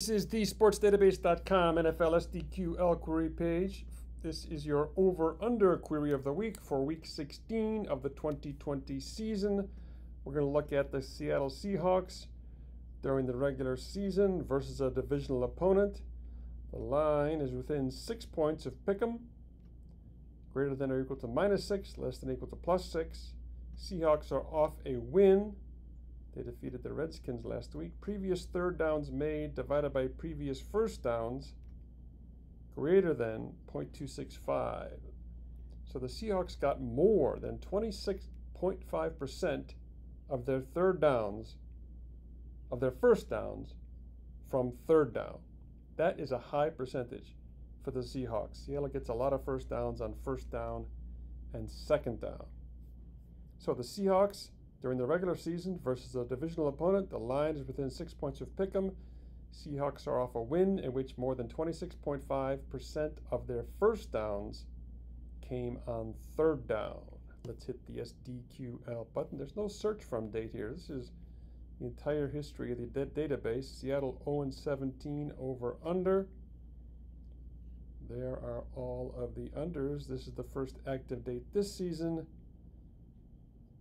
This is the sportsdatabase.com NFL SDQL query page. This is your over under query of the week for week 16 of the 2020 season. We're going to look at the Seattle Seahawks during the regular season versus a divisional opponent. The line is within six points of Pick'em, greater than or equal to minus six, less than or equal to plus six. Seahawks are off a win. They defeated the Redskins last week. Previous third downs made divided by previous first downs greater than 0.265. So the Seahawks got more than 26.5% of their third downs, of their first downs, from third down. That is a high percentage for the Seahawks. Seattle gets a lot of first downs on first down and second down. So the Seahawks during the regular season versus a divisional opponent, the line is within six points of Pick'em. Seahawks are off a win in which more than 26.5% of their first downs came on third down. Let's hit the SDQL button. There's no search from date here. This is the entire history of the database. Seattle 0 17 over under. There are all of the unders. This is the first active date this season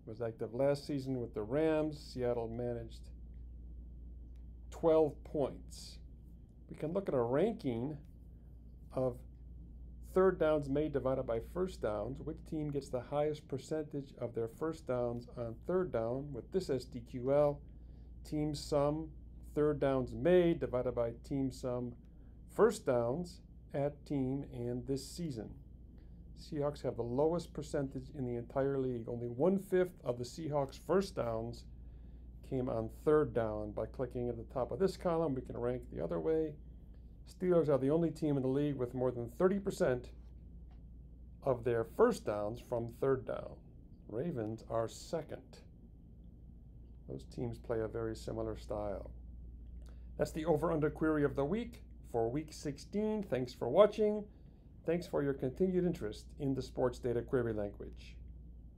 was active last season with the Rams. Seattle managed 12 points. We can look at a ranking of third downs made divided by first downs. Which team gets the highest percentage of their first downs on third down with this SDQL? Team sum third downs made divided by team sum first downs at team and this season. Seahawks have the lowest percentage in the entire league. Only one fifth of the Seahawks' first downs came on third down. By clicking at the top of this column, we can rank the other way. Steelers are the only team in the league with more than 30% of their first downs from third down. Ravens are second. Those teams play a very similar style. That's the over under query of the week for week 16. Thanks for watching. Thanks for your continued interest in the sports data query language.